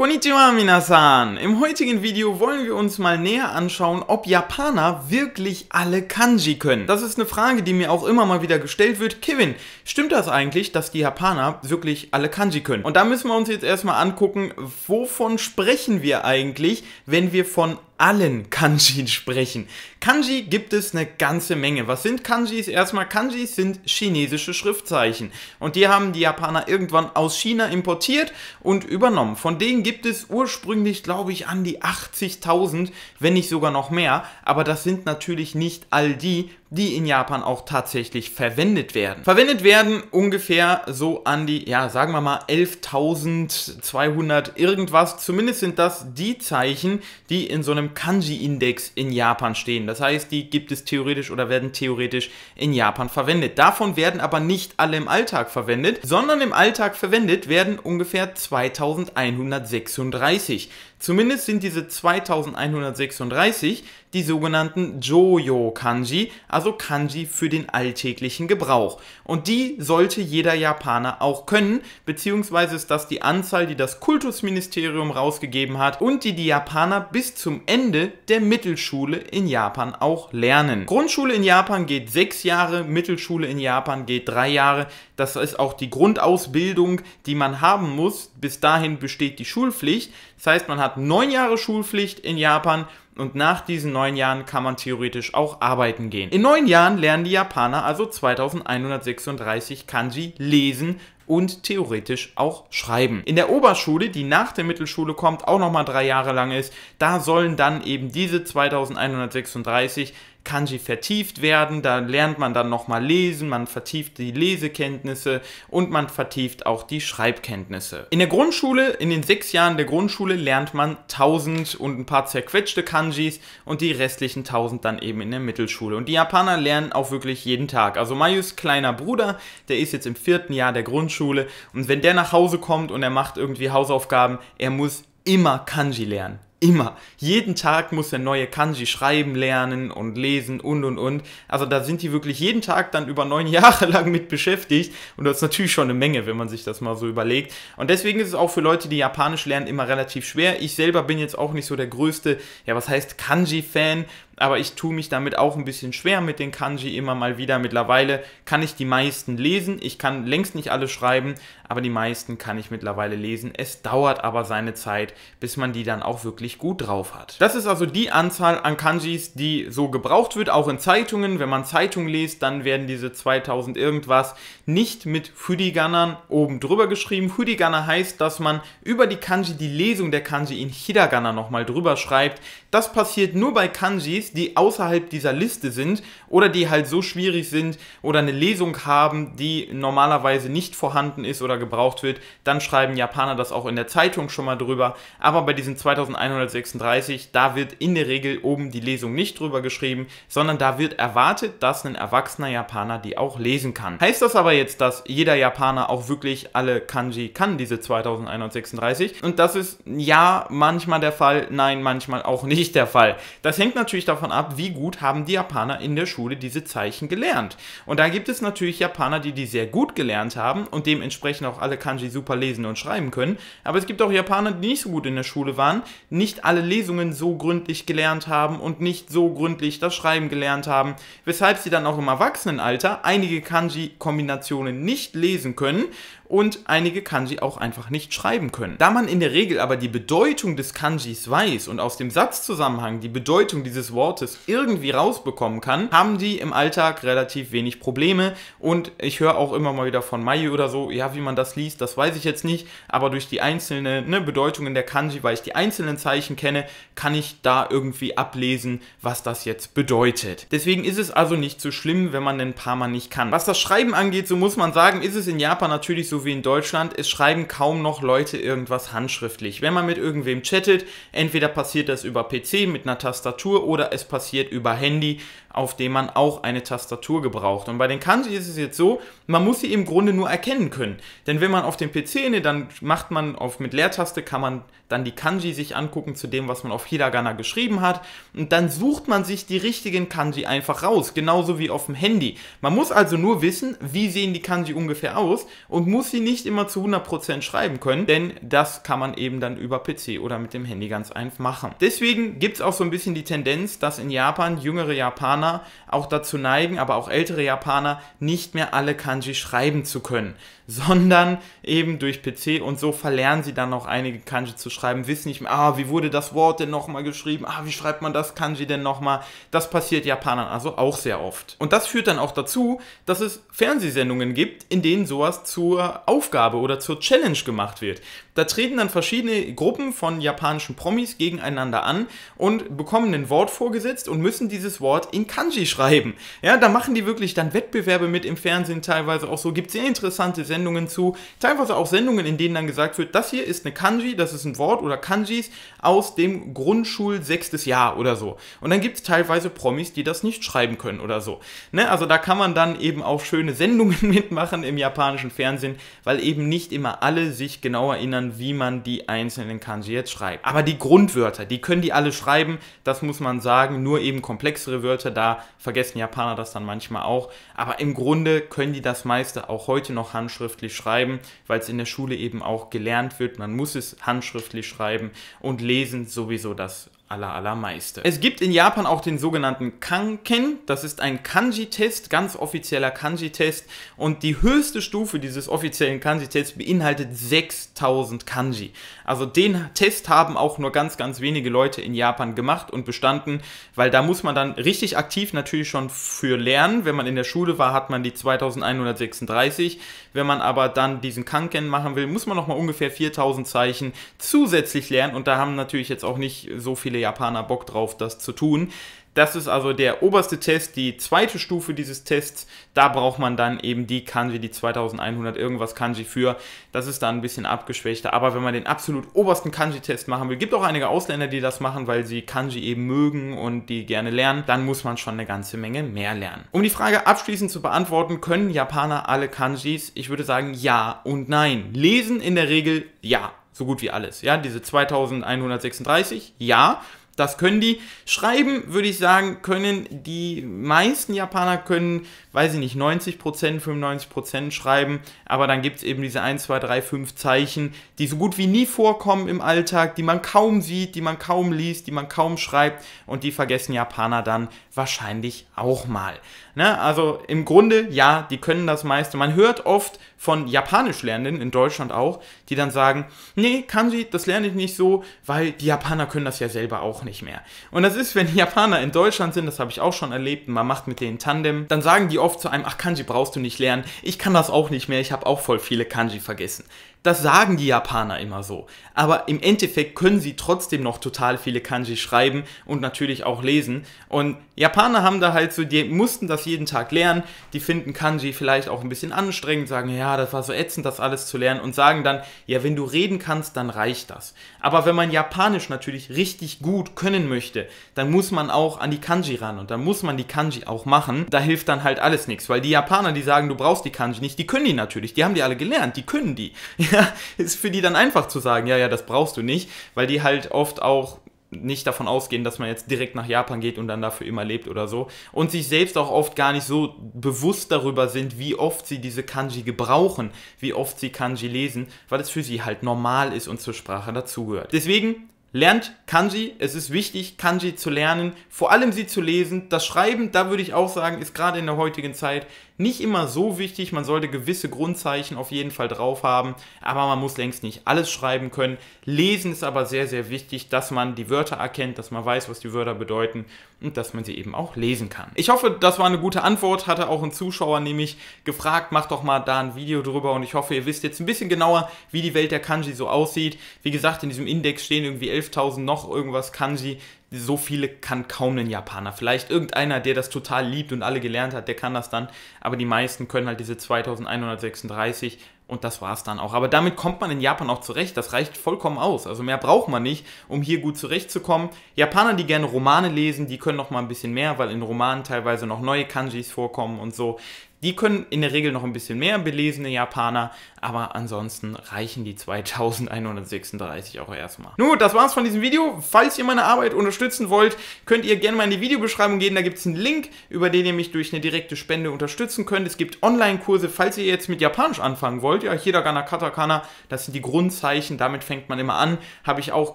Konnichiwa minasan! Im heutigen Video wollen wir uns mal näher anschauen, ob Japaner wirklich alle Kanji können. Das ist eine Frage, die mir auch immer mal wieder gestellt wird. Kevin, stimmt das eigentlich, dass die Japaner wirklich alle Kanji können? Und da müssen wir uns jetzt erstmal angucken, wovon sprechen wir eigentlich, wenn wir von allen Kanji sprechen. Kanji gibt es eine ganze Menge. Was sind Kanjis? Erstmal, Kanjis sind chinesische Schriftzeichen. Und die haben die Japaner irgendwann aus China importiert und übernommen. Von denen gibt es ursprünglich, glaube ich, an die 80.000, wenn nicht sogar noch mehr. Aber das sind natürlich nicht all die, die in Japan auch tatsächlich verwendet werden. Verwendet werden ungefähr so an die, ja, sagen wir mal 11.200 irgendwas. Zumindest sind das die Zeichen, die in so einem Kanji-Index in Japan stehen. Das heißt, die gibt es theoretisch oder werden theoretisch in Japan verwendet. Davon werden aber nicht alle im Alltag verwendet, sondern im Alltag verwendet werden ungefähr 2136. Zumindest sind diese 2136 die sogenannten Joyo-Kanji, also Kanji für den alltäglichen Gebrauch. Und die sollte jeder Japaner auch können, beziehungsweise ist das die Anzahl, die das Kultusministerium rausgegeben hat und die die Japaner bis zum Ende der Mittelschule in Japan auch lernen. Grundschule in Japan geht sechs Jahre, Mittelschule in Japan geht drei Jahre. Das ist auch die Grundausbildung, die man haben muss. Bis dahin besteht die Schulpflicht. Das heißt, man hat neun Jahre Schulpflicht in Japan und nach diesen neun Jahren kann man theoretisch auch arbeiten gehen. In neun Jahren lernen die Japaner also 2136 Kanji lesen und theoretisch auch schreiben. In der Oberschule, die nach der Mittelschule kommt, auch nochmal drei Jahre lang ist, da sollen dann eben diese 2136 Kanji vertieft werden. Da lernt man dann nochmal lesen, man vertieft die Lesekenntnisse und man vertieft auch die Schreibkenntnisse. In der Grundschule, in den sechs Jahren der Grundschule, lernt man 1000 und ein paar zerquetschte Kanjis und die restlichen 1000 dann eben in der Mittelschule. Und die Japaner lernen auch wirklich jeden Tag. Also Mayus kleiner Bruder, der ist jetzt im vierten Jahr der Grundschule und wenn der nach Hause kommt und er macht irgendwie Hausaufgaben, er muss immer Kanji lernen. Immer. Jeden Tag muss er neue Kanji schreiben lernen und lesen und und und. Also da sind die wirklich jeden Tag dann über neun Jahre lang mit beschäftigt. Und das ist natürlich schon eine Menge, wenn man sich das mal so überlegt. Und deswegen ist es auch für Leute, die Japanisch lernen, immer relativ schwer. Ich selber bin jetzt auch nicht so der größte, ja, was heißt Kanji-Fan aber ich tue mich damit auch ein bisschen schwer mit den Kanji immer mal wieder. Mittlerweile kann ich die meisten lesen. Ich kann längst nicht alle schreiben, aber die meisten kann ich mittlerweile lesen. Es dauert aber seine Zeit, bis man die dann auch wirklich gut drauf hat. Das ist also die Anzahl an Kanjis, die so gebraucht wird, auch in Zeitungen. Wenn man Zeitungen liest, dann werden diese 2000 irgendwas nicht mit Fudigannern oben drüber geschrieben. Fudigana heißt, dass man über die Kanji die Lesung der Kanji in Hiragana nochmal drüber schreibt. Das passiert nur bei Kanjis, die außerhalb dieser Liste sind oder die halt so schwierig sind oder eine Lesung haben, die normalerweise nicht vorhanden ist oder gebraucht wird, dann schreiben Japaner das auch in der Zeitung schon mal drüber. Aber bei diesen 2136, da wird in der Regel oben die Lesung nicht drüber geschrieben, sondern da wird erwartet, dass ein erwachsener Japaner die auch lesen kann. Heißt das aber jetzt, dass jeder Japaner auch wirklich alle Kanji kann, diese 2136? Und das ist ja manchmal der Fall, nein, manchmal auch nicht der Fall. Das hängt natürlich davon davon ab, wie gut haben die Japaner in der Schule diese Zeichen gelernt. Und da gibt es natürlich Japaner, die die sehr gut gelernt haben und dementsprechend auch alle Kanji super lesen und schreiben können. Aber es gibt auch Japaner, die nicht so gut in der Schule waren, nicht alle Lesungen so gründlich gelernt haben und nicht so gründlich das Schreiben gelernt haben, weshalb sie dann auch im Erwachsenenalter einige Kanji-Kombinationen nicht lesen können und einige Kanji auch einfach nicht schreiben können. Da man in der Regel aber die Bedeutung des Kanjis weiß und aus dem Satzzusammenhang die Bedeutung dieses Wortes irgendwie rausbekommen kann, haben die im Alltag relativ wenig Probleme und ich höre auch immer mal wieder von Mai oder so, ja, wie man das liest, das weiß ich jetzt nicht, aber durch die einzelnen ne, Bedeutungen der Kanji, weil ich die einzelnen Zeichen kenne, kann ich da irgendwie ablesen, was das jetzt bedeutet. Deswegen ist es also nicht so schlimm, wenn man ein paar Mal nicht kann. Was das Schreiben angeht, so muss man sagen, ist es in Japan natürlich so wie in Deutschland, es schreiben kaum noch Leute irgendwas handschriftlich. Wenn man mit irgendwem chattet, entweder passiert das über PC mit einer Tastatur oder es passiert über Handy, auf dem man auch eine Tastatur gebraucht. Und bei den Kanji ist es jetzt so, man muss sie im Grunde nur erkennen können. Denn wenn man auf dem PC, ne, dann macht man auf mit Leertaste, kann man dann die Kanji sich angucken zu dem, was man auf Hiragana geschrieben hat. Und dann sucht man sich die richtigen Kanji einfach raus, genauso wie auf dem Handy. Man muss also nur wissen, wie sehen die Kanji ungefähr aus und muss sie nicht immer zu 100% schreiben können, denn das kann man eben dann über PC oder mit dem Handy ganz einfach machen. Deswegen gibt es auch so ein bisschen die Tendenz, dass in Japan jüngere Japaner auch dazu neigen, aber auch ältere Japaner nicht mehr alle Kanji schreiben zu können, sondern eben durch PC und so verlernen sie dann noch einige Kanji zu schreiben, wissen nicht mehr, ah, wie wurde das Wort denn nochmal geschrieben, ah, wie schreibt man das Kanji denn nochmal? Das passiert Japanern also auch sehr oft. Und das führt dann auch dazu, dass es Fernsehsendungen gibt, in denen sowas zur Aufgabe oder zur Challenge gemacht wird. Da treten dann verschiedene Gruppen von japanischen Promis gegeneinander an und bekommen ein Wort vorgesetzt und müssen dieses Wort in Kanji schreiben. Ja, da machen die wirklich dann Wettbewerbe mit im Fernsehen teilweise auch so. Gibt sehr interessante Sendungen zu. Teilweise auch Sendungen, in denen dann gesagt wird, das hier ist eine Kanji, das ist ein Wort oder Kanjis aus dem Grundschul sechstes Jahr oder so. Und dann gibt es teilweise Promis, die das nicht schreiben können oder so. Ne? Also da kann man dann eben auch schöne Sendungen mitmachen im japanischen Fernsehen, weil eben nicht immer alle sich genau erinnern, wie man die einzelnen Kanji jetzt schreibt. Aber die Grundwörter, die können die alle schreiben, das muss man sagen, nur eben komplexere Wörter, da vergessen Japaner das dann manchmal auch. Aber im Grunde können die das meiste auch heute noch handschriftlich schreiben, weil es in der Schule eben auch gelernt wird. Man muss es handschriftlich schreiben und lesen sowieso das aller, allermeiste. Es gibt in Japan auch den sogenannten Kanken. Das ist ein Kanji-Test, ganz offizieller Kanji-Test. Und die höchste Stufe dieses offiziellen Kanji-Tests beinhaltet 6000 Kanji. Also den Test haben auch nur ganz, ganz wenige Leute in Japan gemacht und bestanden, weil da muss man dann richtig aktiv natürlich schon für lernen. Wenn man in der Schule war, hat man die 2136. Wenn man aber dann diesen Kanken machen will, muss man nochmal ungefähr 4000 Zeichen zusätzlich lernen. Und da haben natürlich jetzt auch nicht so viele Japaner Bock drauf, das zu tun. Das ist also der oberste Test, die zweite Stufe dieses Tests. Da braucht man dann eben die Kanji, die 2100 irgendwas Kanji für. Das ist dann ein bisschen abgeschwächter. Aber wenn man den absolut obersten Kanji-Test machen will, gibt auch einige Ausländer, die das machen, weil sie Kanji eben mögen und die gerne lernen, dann muss man schon eine ganze Menge mehr lernen. Um die Frage abschließend zu beantworten, können Japaner alle Kanjis? Ich würde sagen ja und nein. Lesen in der Regel ja so gut wie alles. Ja, diese 2136, ja, das können die. Schreiben, würde ich sagen, können die meisten Japaner können, weiß ich nicht, 90%, 95% schreiben. Aber dann gibt es eben diese 1, 2, 3, 5 Zeichen, die so gut wie nie vorkommen im Alltag, die man kaum sieht, die man kaum liest, die man kaum schreibt. Und die vergessen Japaner dann wahrscheinlich auch mal. Ne? Also im Grunde, ja, die können das meiste. Man hört oft von Japanischlernenden, in Deutschland auch, die dann sagen, nee, Kanji, das lerne ich nicht so, weil die Japaner können das ja selber auch nicht mehr. Und das ist, wenn die Japaner in Deutschland sind, das habe ich auch schon erlebt, man macht mit denen Tandem, dann sagen die oft zu einem, ach, Kanji brauchst du nicht lernen, ich kann das auch nicht mehr, ich habe auch voll viele Kanji vergessen. Das sagen die Japaner immer so. Aber im Endeffekt können sie trotzdem noch total viele Kanji schreiben und natürlich auch lesen. Und Japaner haben da halt so, die mussten das jeden Tag lernen. Die finden Kanji vielleicht auch ein bisschen anstrengend, sagen, ja, das war so ätzend, das alles zu lernen und sagen dann, ja, wenn du reden kannst, dann reicht das. Aber wenn man Japanisch natürlich richtig gut können möchte, dann muss man auch an die Kanji ran und dann muss man die Kanji auch machen. Da hilft dann halt alles nichts, weil die Japaner, die sagen, du brauchst die Kanji nicht, die können die natürlich, die haben die alle gelernt, die können die. ja, ist für die dann einfach zu sagen, ja, ja, das brauchst du nicht, weil die halt oft auch nicht davon ausgehen, dass man jetzt direkt nach Japan geht und dann dafür immer lebt oder so. Und sich selbst auch oft gar nicht so bewusst darüber sind, wie oft sie diese Kanji gebrauchen, wie oft sie Kanji lesen, weil es für sie halt normal ist und zur Sprache dazugehört. Deswegen Lernt Kanji, es ist wichtig, Kanji zu lernen, vor allem sie zu lesen. Das Schreiben, da würde ich auch sagen, ist gerade in der heutigen Zeit nicht immer so wichtig. Man sollte gewisse Grundzeichen auf jeden Fall drauf haben, aber man muss längst nicht alles schreiben können. Lesen ist aber sehr, sehr wichtig, dass man die Wörter erkennt, dass man weiß, was die Wörter bedeuten und dass man sie eben auch lesen kann. Ich hoffe, das war eine gute Antwort. Hatte auch ein Zuschauer nämlich gefragt, macht doch mal da ein Video drüber und ich hoffe, ihr wisst jetzt ein bisschen genauer, wie die Welt der Kanji so aussieht. Wie gesagt, in diesem Index stehen irgendwie 11.000 noch irgendwas Kanji. So viele kann kaum ein Japaner. Vielleicht irgendeiner, der das total liebt und alle gelernt hat, der kann das dann. Aber die meisten können halt diese 2136 und das war es dann auch. Aber damit kommt man in Japan auch zurecht. Das reicht vollkommen aus. Also mehr braucht man nicht, um hier gut zurechtzukommen. Japaner, die gerne Romane lesen, die können noch mal ein bisschen mehr, weil in Romanen teilweise noch neue Kanjis vorkommen und so. Die können in der Regel noch ein bisschen mehr belesene Japaner, aber ansonsten reichen die 2136 auch erstmal. Nun das war's von diesem Video. Falls ihr meine Arbeit unterstützen wollt, könnt ihr gerne mal in die Videobeschreibung gehen. Da gibt es einen Link, über den ihr mich durch eine direkte Spende unterstützen könnt. Es gibt Online-Kurse, falls ihr jetzt mit Japanisch anfangen wollt, ja, Hiragana, Katakana, das sind die Grundzeichen, damit fängt man immer an. Habe ich auch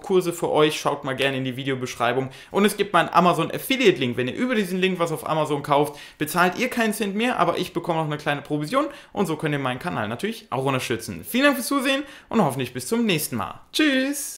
Kurse für euch, schaut mal gerne in die Videobeschreibung. Und es gibt meinen Amazon Affiliate Link. Wenn ihr über diesen Link was auf Amazon kauft, bezahlt ihr keinen Cent mehr, aber ich bekomme noch eine kleine Provision und so könnt ihr meinen Kanal natürlich auch unterstützen. Vielen Dank fürs Zusehen und hoffentlich bis zum nächsten Mal. Tschüss!